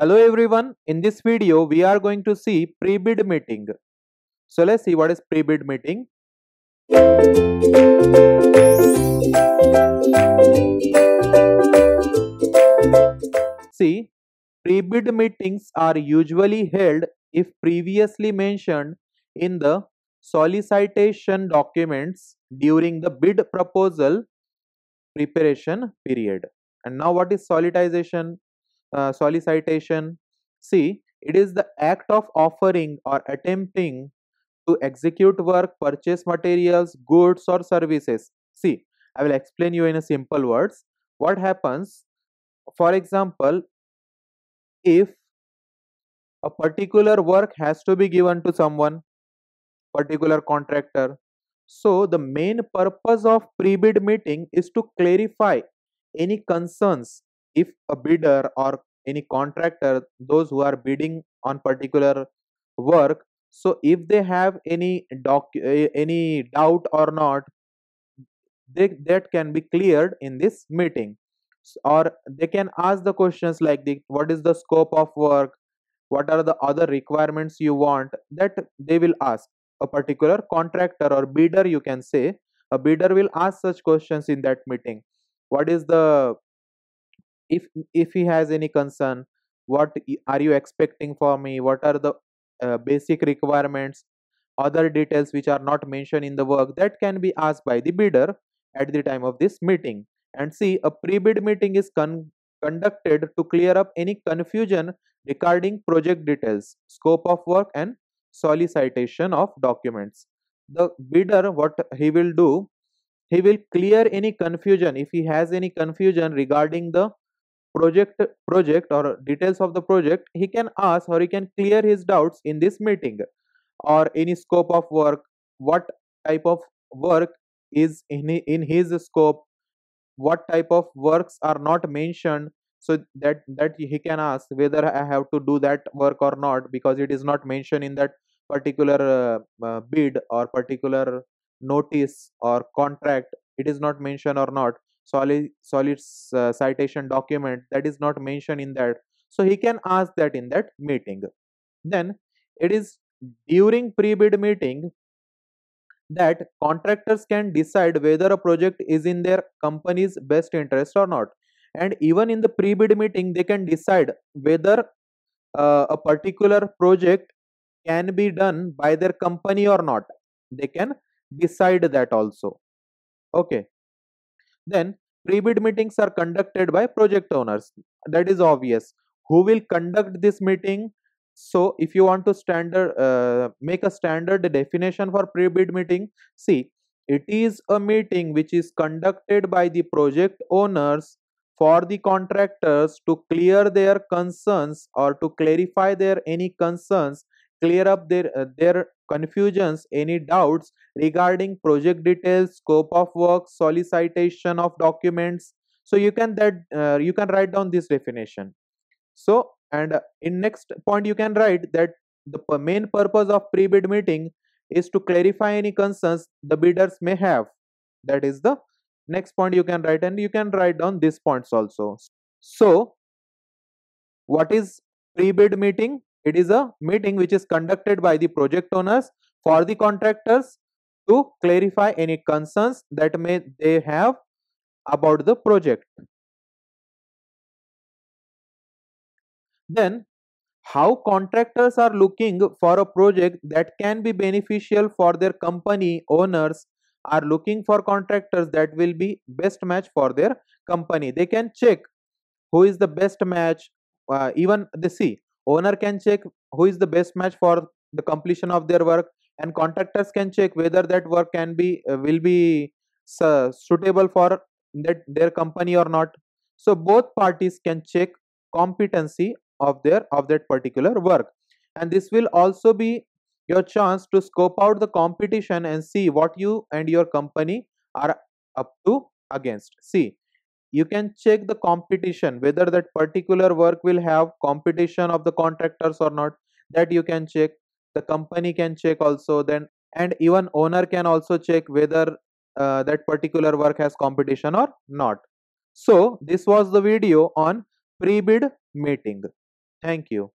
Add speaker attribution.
Speaker 1: Hello everyone, in this video we are going to see pre-bid meeting. So let's see what is pre-bid meeting. See, pre-bid meetings are usually held if previously mentioned in the solicitation documents during the bid proposal preparation period. And now what is solicitation? Uh, solicitation. See, it is the act of offering or attempting to execute work, purchase materials, goods or services. See, I will explain you in a simple words. What happens? For example, if a particular work has to be given to someone, particular contractor. So the main purpose of pre-bid meeting is to clarify any concerns if a bidder or any contractor those who are bidding on particular work so if they have any doc eh, any doubt or not they, that can be cleared in this meeting. Or they can ask the questions like the what is the scope of work? What are the other requirements you want? That they will ask. A particular contractor or bidder you can say a bidder will ask such questions in that meeting. What is the if if he has any concern what are you expecting for me? What are the uh, basic requirements other details which are not mentioned in the work that can be asked by the bidder at the time of this meeting? And see a pre-bid meeting is con conducted to clear up any confusion regarding project details scope of work and solicitation of documents. The bidder what he will do he will clear any confusion if he has any confusion regarding the project project or details of the project he can ask or he can clear his doubts in this meeting or any scope of work what type of work is in, in his scope what type of works are not mentioned so that that he can ask whether i have to do that work or not because it is not mentioned in that particular uh, uh, bid or particular notice or contract it is not mentioned or not solid solid uh, citation document that is not mentioned in that. So he can ask that in that meeting. Then it is during pre-bid meeting that contractors can decide whether a project is in their company's best interest or not. And even in the pre-bid meeting they can decide whether uh, a particular project can be done by their company or not. They can decide that also. Okay then pre-bid meetings are conducted by project owners. That is obvious. Who will conduct this meeting? So if you want to standard uh, make a standard definition for pre-bid meeting see it is a meeting which is conducted by the project owners for the contractors to clear their concerns or to clarify their any concerns clear up their uh, their confusions any doubts regarding project details scope of work solicitation of documents. So you can that uh, you can write down this definition. So and uh, in next point you can write that the main purpose of pre-bid meeting is to clarify any concerns the bidders may have. That is the next point you can write and you can write down these points also. So what is pre-bid meeting it is a meeting which is conducted by the project owners for the contractors to clarify any concerns that may they have about the project. Then how contractors are looking for a project that can be beneficial for their company owners are looking for contractors that will be best match for their company. They can check who is the best match uh, even the see owner can check who is the best match for the completion of their work and contractors can check whether that work can be uh, will be uh, suitable for that their company or not. So both parties can check competency of their of that particular work. And this will also be your chance to scope out the competition and see what you and your company are up to against. See you can check the competition whether that particular work will have competition of the contractors or not that you can check. The company can check also then and even owner can also check whether uh, that particular work has competition or not. So this was the video on pre-bid meeting. Thank you.